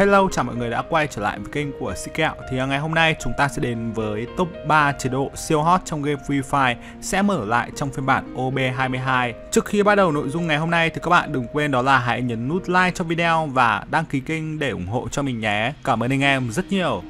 Hello, chào mọi người đã quay trở lại với kênh của Sĩ Kẹo. Thì ngày hôm nay chúng ta sẽ đến với top 3 chế độ siêu hot trong game Free Fire Sẽ mở lại trong phiên bản OB22 Trước khi bắt đầu nội dung ngày hôm nay thì các bạn đừng quên đó là hãy nhấn nút like cho video và đăng ký kênh để ủng hộ cho mình nhé. Cảm ơn anh em rất nhiều.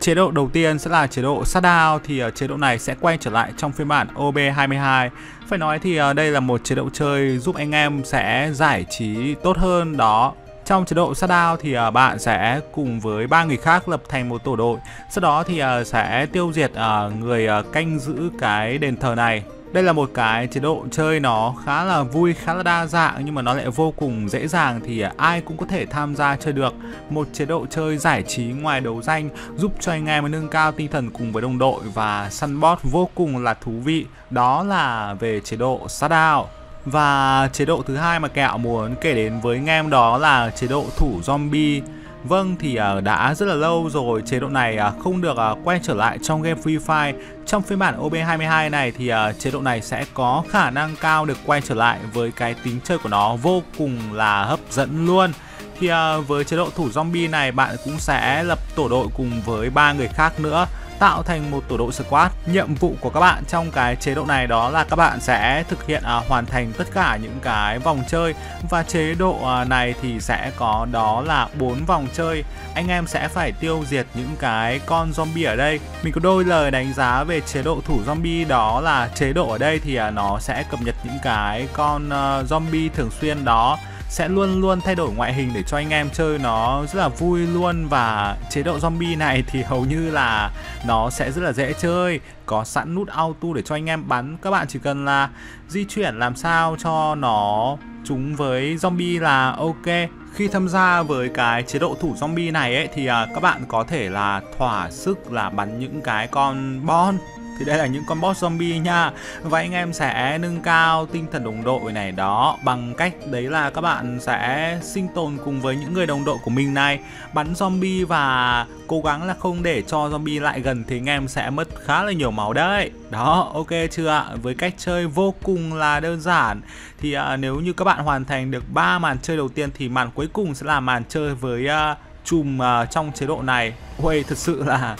Chế độ đầu tiên sẽ là chế độ shutdown thì ờ, chế độ này sẽ quay trở lại trong phiên bản OB22. Phải nói thì ờ, đây là một chế độ chơi giúp anh em sẽ giải trí tốt hơn. Đó. Trong chế độ shutdown thì uh, bạn sẽ cùng với ba người khác lập thành một tổ đội. Sau đó thì uh, sẽ tiêu diệt uh, người uh, canh giữ cái đền thờ này. Đây là một cái chế độ chơi nó khá là vui, khá là đa dạng nhưng mà nó lại vô cùng dễ dàng thì ai cũng có thể tham gia chơi được. Một chế độ chơi giải trí ngoài đấu danh giúp cho anh em nâng cao tinh thần cùng với đồng đội và săn boss vô cùng là thú vị. Đó là về chế độ shutdown. Và chế độ thứ hai mà kẹo muốn kể đến với anh em đó là chế độ thủ zombie. Vâng thì à, đã rất là lâu rồi chế độ này à, không được à, quay trở lại trong game Free Fire. Trong phiên bản OB22 này thì chế độ này sẽ có khả năng cao được quay trở lại với cái tính chơi của nó vô cùng là hấp dẫn luôn. Thì với chế độ thủ zombie này bạn cũng sẽ lập tổ đội cùng với ba người khác nữa tạo thành một tổ đội squad. Nhiệm vụ của các bạn trong cái chế độ này đó là các bạn sẽ thực hiện à, hoàn thành tất cả những cái vòng chơi và chế độ à, này thì sẽ có đó là bốn vòng chơi. Anh em sẽ phải tiêu diệt những cái con zombie ở đây. Mình có đôi lời đánh giá về chế độ thủ zombie đó là chế độ ở đây thì à, nó sẽ cập nhật những cái con uh, zombie thường xuyên đó sẽ luôn luôn thay đổi ngoại hình để cho anh em chơi nó rất là vui luôn. Và chế độ zombie này thì hầu như là nó sẽ rất là dễ chơi. Có sẵn nút auto để cho anh em bắn. Các bạn chỉ cần là di chuyển làm sao cho nó trúng với zombie là ok. Khi tham gia với cái chế độ thủ zombie này ấy, thì à, các bạn có thể là thỏa sức là bắn những cái con bon thì đây là những con boss zombie nha. Và anh em sẽ nâng cao tinh thần đồng đội này đó bằng cách đấy là các bạn sẽ sinh tồn cùng với những người đồng đội của mình này. Bắn zombie và cố gắng là không để cho zombie lại gần thì anh em sẽ mất khá là nhiều máu đấy. Đó ok chưa ạ? Với cách chơi vô cùng là đơn giản. Thì à, nếu như các bạn hoàn thành được ba màn chơi đầu tiên thì màn cuối cùng sẽ là màn chơi với uh, chùm uh, trong chế độ này. Ui thật sự là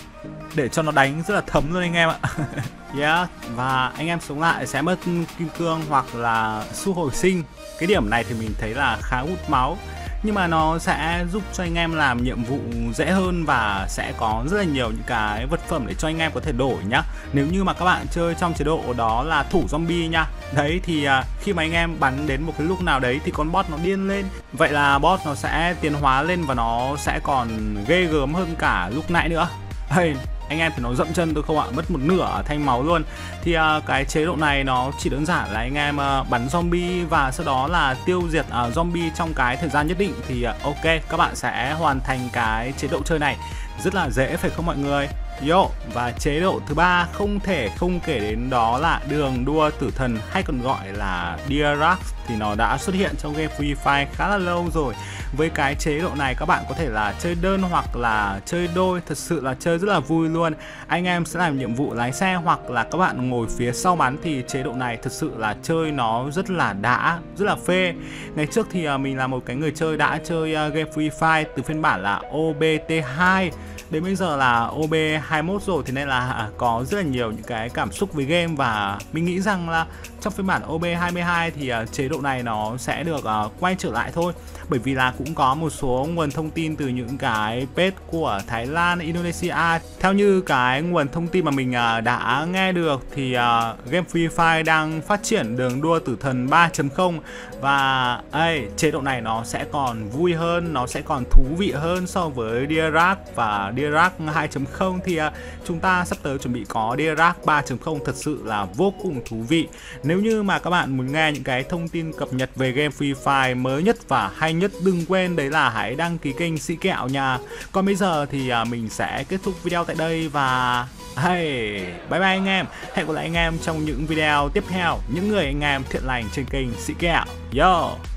để cho nó đánh rất là thấm luôn anh em ạ. Yeah. và anh em sống lại sẽ mất kim cương hoặc là su hồi sinh. Cái điểm này thì mình thấy là khá hút máu. Nhưng mà nó sẽ giúp cho anh em làm nhiệm vụ dễ hơn và sẽ có rất là nhiều những cái vật phẩm để cho anh em có thể đổi nhá. Nếu như mà các bạn chơi trong chế độ đó là thủ zombie nha. Đấy thì à, khi mà anh em bắn đến một cái lúc nào đấy thì con bot nó điên lên. Vậy là bot nó sẽ tiến hóa lên và nó sẽ còn ghê gớm hơn cả lúc nãy nữa. Hey, anh em phải nói dậm chân tôi không ạ? Mất một nửa thanh máu luôn. Thì uh, cái chế độ này nó chỉ đơn giản là anh em uh, bắn zombie và sau đó là tiêu diệt uh, zombie trong cái thời gian nhất định. Thì uh, ok các bạn sẽ hoàn thành cái chế độ chơi này. Rất là dễ phải không mọi người? Yo, và chế độ thứ ba không thể không kể đến đó là đường đua tử thần hay còn gọi là Dirac thì nó đã xuất hiện trong game Free Fire khá là lâu rồi. Với cái chế độ này các bạn có thể là chơi đơn hoặc là chơi đôi, thật sự là chơi rất là vui luôn. Anh em sẽ làm nhiệm vụ lái xe hoặc là các bạn ngồi phía sau bắn thì chế độ này thật sự là chơi nó rất là đã, rất là phê. Ngày trước thì à, mình là một cái người chơi đã chơi à, game Free Fire từ phiên bản là OBT2 đến bây giờ là ob 21 rồi thì nên là à, có rất là nhiều những cái cảm xúc với game. Và mình nghĩ rằng là trong phiên bản OB22 thì à, chế độ này nó sẽ được à, quay trở lại thôi. Bởi vì là cũng có một số nguồn thông tin từ những cái page của Thái Lan, Indonesia. Theo như cái nguồn thông tin mà mình đã nghe được thì game Free Fire đang phát triển đường đua tử thần 3.0 và ấy chế độ này nó sẽ còn vui hơn, nó sẽ còn thú vị hơn so với Dirac. Và Dirac 2.0 thì uh, chúng ta sắp tới chuẩn bị có Dirac 3.0 thật sự là vô cùng thú vị nếu như mà các bạn muốn nghe những cái thông tin cập nhật về game Free Fire mới nhất và hay nhất đừng quên đấy là hãy đăng ký kênh Sĩ Kẹo nha. Còn bây giờ thì à, mình sẽ kết thúc video tại đây và hey, bye bye anh em. Hẹn gặp lại anh em trong những video tiếp theo. Những người anh em thiện lành trên kênh Sĩ Kẹo. Yo!